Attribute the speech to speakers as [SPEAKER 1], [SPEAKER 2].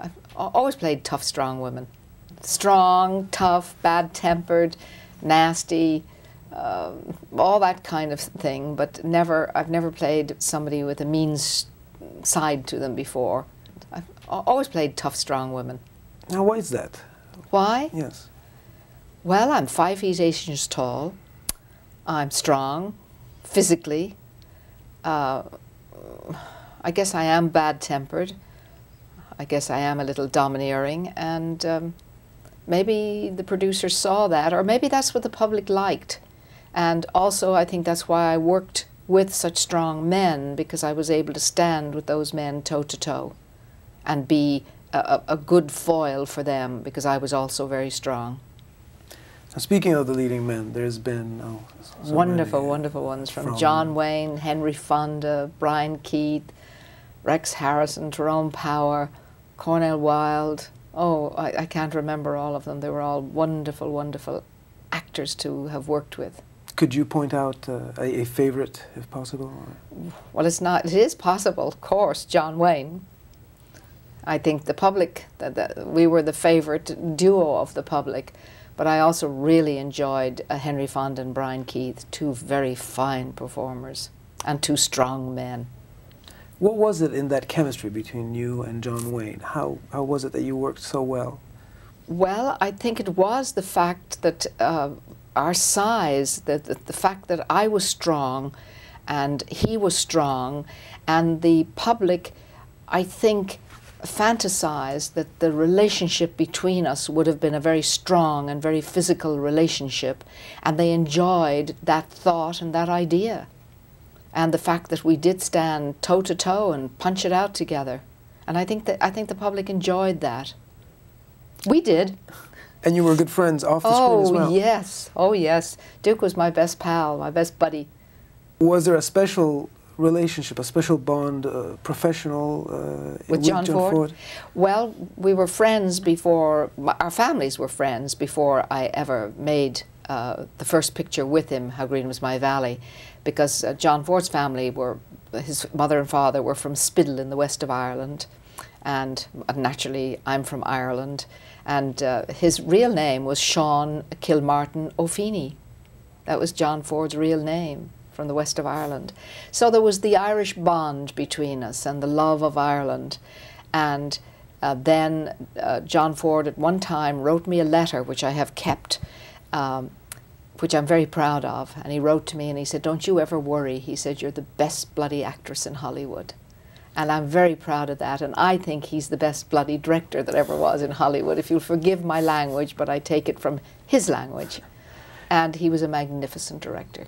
[SPEAKER 1] I've always played tough, strong women. Strong, tough, bad tempered, nasty, um, all that kind of thing, but never, I've never played somebody with a mean side to them before. I've always played tough, strong women.
[SPEAKER 2] Now, why is that?
[SPEAKER 1] Why?
[SPEAKER 2] Yes.
[SPEAKER 1] Well, I'm five feet eight inches tall. I'm strong, physically. Uh, I guess I am bad tempered. I guess I am a little domineering, and um, maybe the producer saw that, or maybe that's what the public liked. And also, I think that's why I worked with such strong men because I was able to stand with those men toe to toe and be a, a good foil for them because I was also very strong.
[SPEAKER 2] Now, speaking of the leading men, there's been oh,
[SPEAKER 1] so wonderful, many, wonderful ones from, from, John Wayne, Henry Fonda, Brian Keith, Rex Harrison, Tyrone Power, Cornel Wilde. Oh, I, I can't remember all of them. They were all wonderful, wonderful actors to have worked with.
[SPEAKER 2] Could you point out uh, a, a, favorite, if possible?
[SPEAKER 1] Well, it's not. It is possible, of course. John Wayne. I think the public. That, that we were the favorite duo of the public, but I also really enjoyed uh, Henry Fonda and Brian Keith, two very fine performers and two strong men.
[SPEAKER 2] What was it in that chemistry between you and John Wayne? How how was it that you worked so well?
[SPEAKER 1] Well, I think it was the fact that. Uh, our size, the, the, the fact that I was strong and he was strong, and the public, I think, fantasized that the relationship between us would have been a very strong and very physical relationship, and they enjoyed that thought and that idea. And the fact that we did stand toe to toe and punch it out together. And I think that I think the public enjoyed that. We did.
[SPEAKER 2] And you were good friends off the
[SPEAKER 1] oh,
[SPEAKER 2] screen as well.
[SPEAKER 1] Oh yes, oh yes. Duke was my best pal, my best buddy.
[SPEAKER 2] Was there a special relationship, a special bond, uh, professional uh,
[SPEAKER 1] with, John, John Ford? Ford? Well, we were friends before. Our families were friends before I ever made uh, the first picture with him. How Green Was My Valley, because uh, John Ford's family were his mother and father were from Spiddal in the west of Ireland, and naturally I'm from Ireland and uh, his real name was Sean Kilmartin O'Feeney. That was John Ford's real name from the west of Ireland. So there was the Irish bond between us and the love of Ireland. And uh, then uh, John Ford at one time wrote me a letter, which I have kept, um, which I'm very proud of. And he wrote to me and he said, Don't you ever worry. He said, You're the best bloody actress in Hollywood. And I'm very proud of that. And I think he's the best bloody director that ever was in Hollywood. If you'll forgive my language, but I take it from his language. And he was a magnificent director.